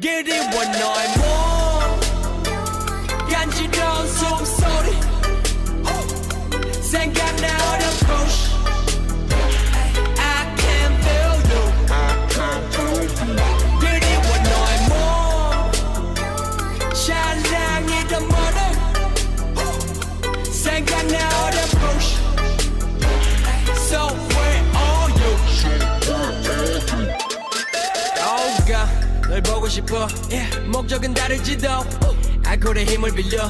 그리워 너의 몸 간지러운 숨소리 생각나 어려 push I can feel you 그리워 너의 몸 찬양이던 머리 널 보고 싶어. 목적은 다를지도. 알코올의 힘을 빌려.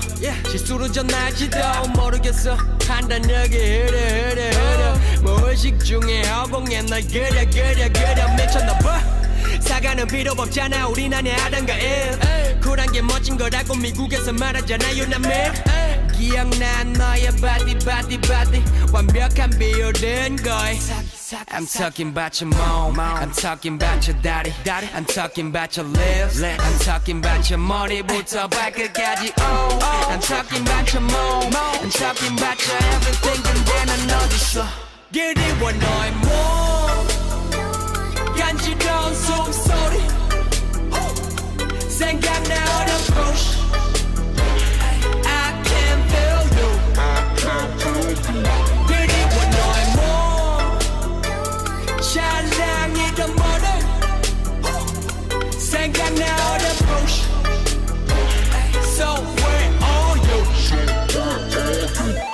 실수로 전날지도. 모르겠어. 판단력이 흐려 흐려 흐려. 무의식 중에 허공에 널 그려 그려 그려. 미쳤나봐. 사과는 필요 없잖아. 우린 안에 하던가 일. 쿨한 게 멋진 거라고 미국에서 말하잖아 You know me 기억나 너의 바디 바디 바디. 완벽한 비율된 거에 I'm talking about your mom I'm talking about your daddy I'm talking about your lips I'm talking about your 머리부터 발끝까지 oh I'm talking about your mom I'm talking about your everything 근데 난 어딨어 그리워 너의 몸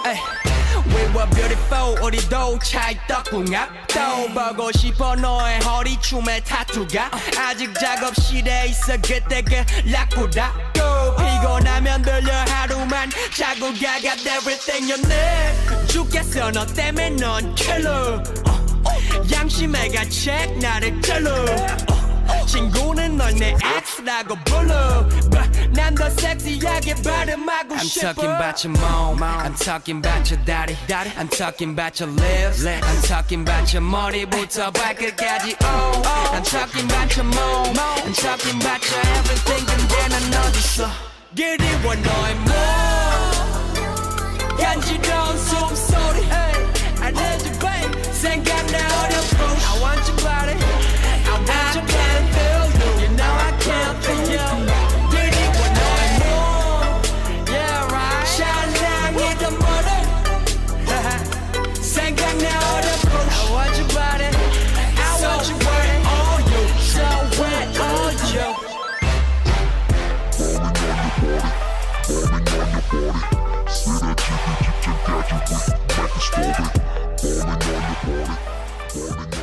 We were beautiful 우리도 찰떡궁합도 보고 싶어 너의 허리춤에 타투가. 아직 작업실에 있어 그때 그 락구라고 피곤하면 들려 하루만 자고 가 got everything you need. 죽겠어 너 때문에 넌 killer 어, 양심해가 check 나를 찔러. 어, 친구는 널내 X라고 불러 난 더 섹시하게 발음하고 I'm 싶어 talking about your mom. I'm talking about your daddy. I'm talking about your lips. I'm talking about your 머리부터 발끝까지. Oh, I'm talking about your mom. I'm talking about your everything. 근데 난 어딨어? 그리워 너의 몸 간지러운 숨소리 Party, party.